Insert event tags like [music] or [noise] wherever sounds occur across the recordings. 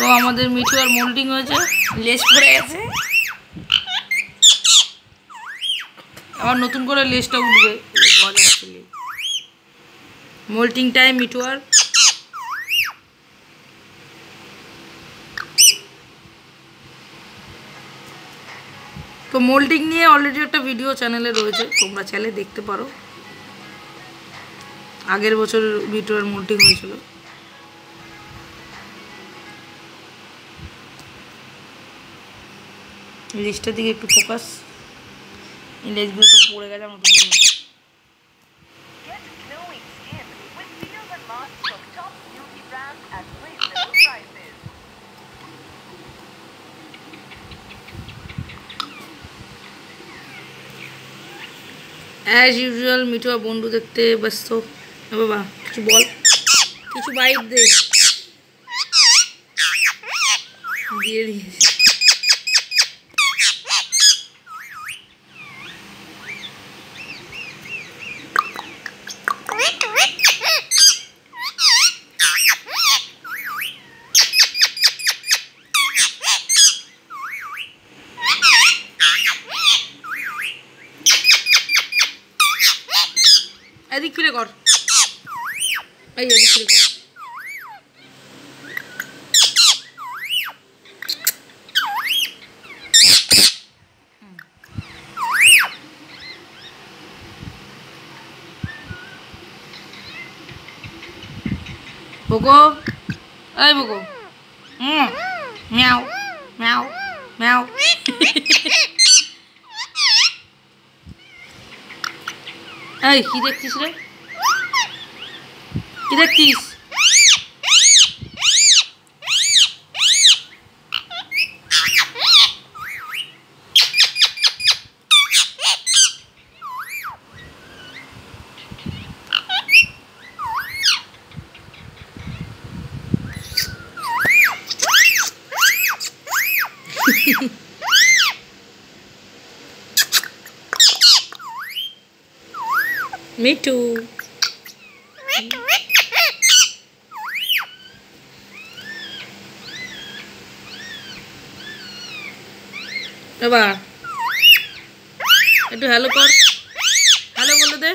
তো আমাদের মিঠু আর মোল্ডিং হয়েছে লেস পড়ে গেছে। আবার নতুন করে লেসটা উঠবে গজা মোল্টিং টাইম মিঠু আর। তো মোল্ডিং নিয়ে অলরেডি একটা ভিডিও চ্যানেলে রয়েছে, তোমরা চাইলে দেখতে পারো। আগের বছর ভিডিওর মোল্টিং হয়েছিল। লেজটার দিকে একটু ফোকাস এই লেজগুলো সব পড়ে গেছে আমার. অ্যাজ ইউজুয়াল মিঠুয়া বন্ধু দেখতে ব্যস্ত। বাবা, কিছু বল। কিছু বাইক দে। দিয়ে দিয়েছে É adquire agora. Aí, adquire agora. Bogô. Ai, Bogô. Hum. Miau. Miau. Miau. [laughs] এই কি দেখছিস রে কি দেখছিস মিঠু এবার একটু হ্যালো কর। হ্যালো বলে দে।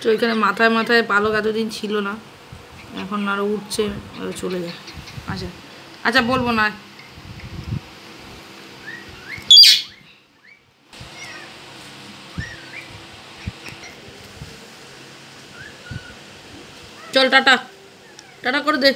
তো ওইখানে মাথায় মাথায় পালক এতদিন ছিল না। এখন আরও উঠছে চলে যায়। আচ্ছা আচ্ছা বলব না। চল টাটা। টাটা করে দে।